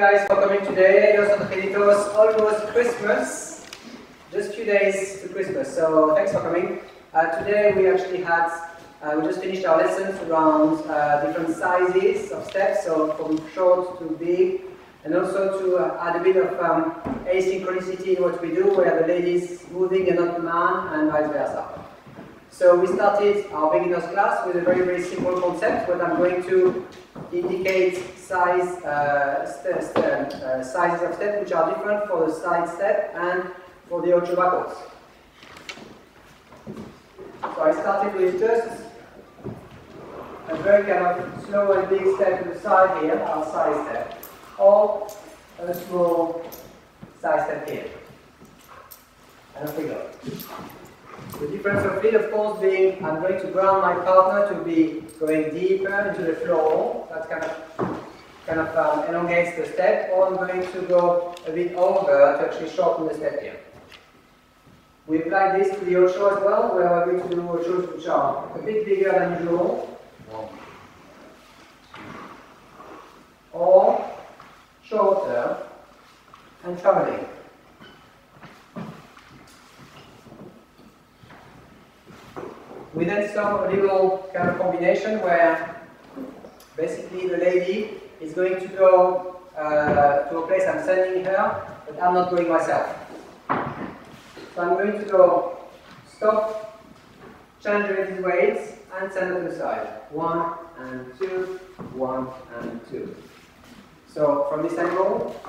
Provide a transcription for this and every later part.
guys for coming today. Angelitos, almost Christmas. Just few days to Christmas, so thanks for coming. Uh, today we actually had, uh, we just finished our lessons around uh, different sizes of steps, so from short to big, and also to uh, add a bit of um, asynchronicity in what we do, where the ladies moving and not the man, and vice versa. So we started our beginner's class with a very, very simple concept, where I'm going to indicate size, uh, uh, sizes of steps which are different for the side step and for the backwards. So I started with just a very kind of slow and big step to the side here, our side step, or a small side step here. And off we go. The difference of feet, of course, being I'm going to ground my partner to be going deeper into the floor. That kind of kind of um, elongates the step, or I'm going to go a bit over to actually shorten the step here. We apply this to the ocho as well, where we're going to do ochos which are a bit bigger than usual, or shorter and traveling. We then saw a little kind of combination where basically the lady is going to go uh, to a place I'm sending her, but I'm not going myself. So I'm going to go stop, change the weights, and send her to the side. One and two, one and two. So from this angle,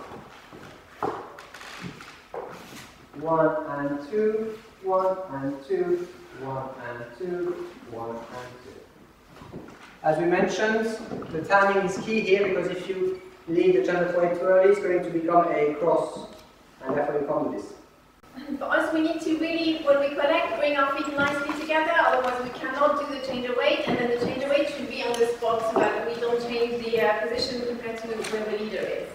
one and two, one and two, one and two, one and two. As we mentioned, the timing is key here because if you leave the channel way too early, it's going to become a cross, and therefore we can't do this. For us, we need to really, when we connect, bring our feet nicely together, otherwise we cannot do the change of weight, and then the change of weight should be on the spot so that we don't change the uh, position compared to where the leader is.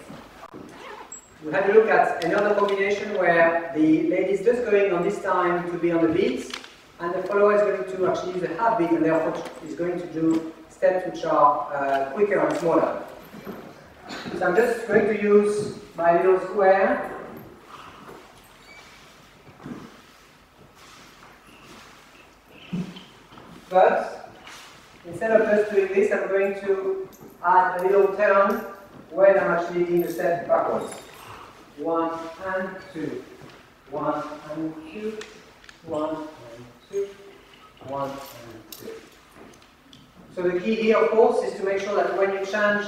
We had a look at another combination where the lady is just going on this time to be on the beats, and the follower is going to actually use a half beat, and therefore is going to do steps which are uh, quicker and smaller. So I'm just going to use my little square But instead of just doing this, I'm going to add a little turn when I'm actually doing the step backwards. One and two. One and two. One two. One and two. So the key here, of course, is to make sure that when you change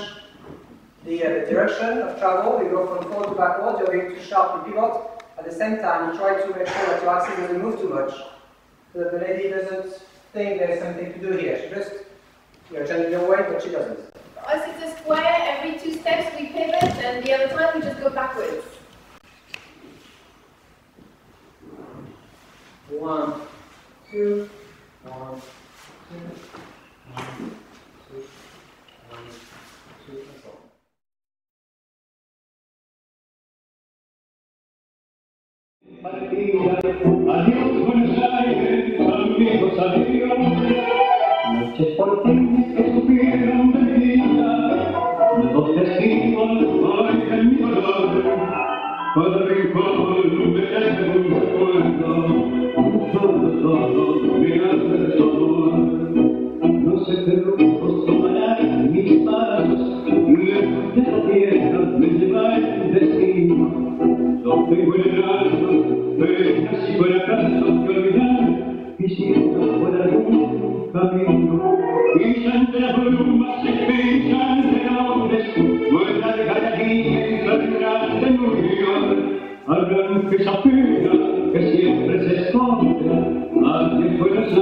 the, uh, the direction of travel, you go from forward to backward, you're going to sharply pivot. At the same time, you try to make sure that your axis doesn't move too much, so that the lady doesn't think there's something to do here. She just, you're changing your weight, but she doesn't. For us, it's a square. Every two steps we pivot, and the other time we just go backwards. One, two, one, two, one, two, one, two, and so on. Adiós Buenos Aires, amigos, adiós. Noches porteñas que supieron de vida, dos testigos hoy en mi dolor. Cada rincón me deja un que se apega, que siempre se esconde, of the ser.